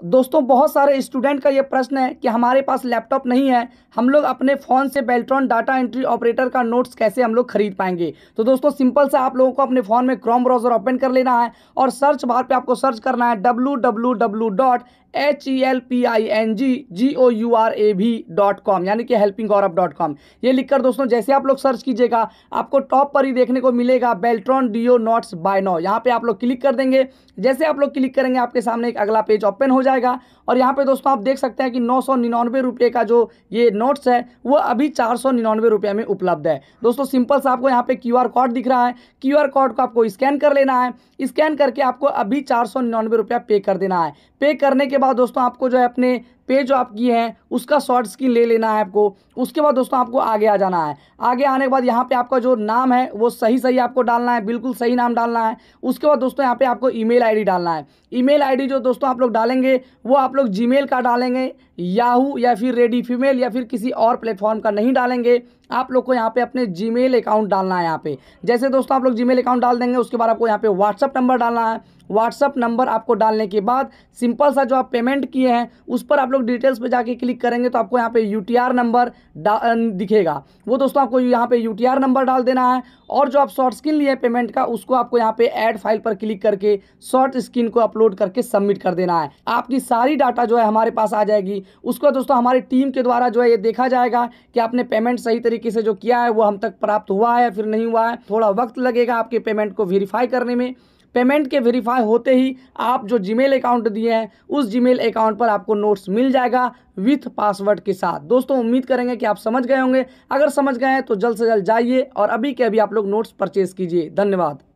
दोस्तों, बहुत सारे स्टूडेंट का ये प्रश्न है कि हमारे पास लैपटॉप नहीं है, हम लोग अपने फ़ोन से बेल्ट्रॉन डाटा एंट्री ऑपरेटर का नोट्स कैसे हम लोग खरीद पाएँगे? तो दोस्तों सिंपल से आप लोगों को अपने फ़ोन में क्रोम ब्राउज़र ओपन कर लेना है और सर्च बार पे आपको सर्च करना है W W W dot H E L P I N G G O U R A V dot com यानी कि हेल्पिंग गौरव डॉट कॉम ये लिखकर दोस्तों, जैसे आप लोग सर्च कीजिएगा, आपको टॉप पर ही देखने को मिलेगा बेल्ट्रॉन डीओ नॉट्स बाय नो यहाँ पे आप लोग क्लिक कर देंगे। जैसे आप लोग क्लिक करेंगे, आपके सामने एक अगला पेज ओपन हो जाएगा। और यहाँ पे दोस्तों आप देख सकते हैं कि नौ सौ निन्यानवे रुपये का जो ये नोट्स है, वो अभी चार सौ निन्यानवे रुपये में उपलब्ध है। दोस्तों सिंपल सा आपको यहाँ पे क्यू आर कोड दिख रहा है। क्यू आर कोड को आपको स्कैन कर लेना है। स्कैन करके आपको अभी चार सौ निन्यानवे रुपया पे कर देना है। पे करने के बाद दोस्तों आपको जो है अपने पे जो आप किए हैं, उसका शॉर्ट स्क्रीन ले लेना है आपको। उसके बाद दोस्तों आपको आगे आ जाना है। आगे आने के बाद यहाँ पे आपका जो नाम है, वो सही सही आपको डालना है, बिल्कुल सही नाम डालना है। उसके बाद दोस्तों यहाँ पे आपको ईमेल आईडी डालना है। ईमेल आईडी जो दोस्तों आप लोग डालेंगे, वो आप लोग जीमेल का डालेंगे, याहू या फिर रेडी फीमेल या फिर किसी और प्लेटफॉर्म का नहीं डालेंगे। आप लोग को यहाँ पे अपने जीमेल अकाउंट डालना है यहाँ पे। जैसे दोस्तों आप लोग जीमेल अकाउंट डाल देंगे, उसके बाद आपको यहाँ पे व्हाट्सअप नंबर डालना है। व्हाट्सअप नंबर आपको डालने के बाद सिंपल सा जो आप पेमेंट किए हैं, उस पर आप लोग डिटेल्स पे जाके क्लिक करेंगे तो आपको यहाँ पे यू नंबर दिखेगा। वो दोस्तों आपको यहाँ पे यूटीआर नंबर डाल देना है, और जो आप शॉर्ट स्क्रीन लिए पेमेंट का, उसको आपको यहाँ पे ऐड फ़ाइल पर क्लिक करके शॉर्ट स्क्रीन को अपलोड करके सबमिट कर देना है। आपकी सारी डाटा जो है हमारे पास आ जाएगी। उसको दोस्तों हमारी टीम के द्वारा जो है ये देखा जाएगा कि आपने पेमेंट सही तरीके से जो किया है, वो हम तक प्राप्त हुआ है फिर नहीं हुआ है, थोड़ा वक्त लगेगा आपके पेमेंट को वेरीफाई करने में। पेमेंट के वेरीफाई होते ही आप जो जीमेल अकाउंट दिए हैं, उस जीमेल अकाउंट पर आपको नोट्स मिल जाएगा विथ पासवर्ड के साथ। दोस्तों, उम्मीद करेंगे कि आप समझ गए होंगे। अगर समझ गए हैं तो जल्द से जल्द जाइए और अभी के अभी आप लोग नोट्स परचेज कीजिए। धन्यवाद।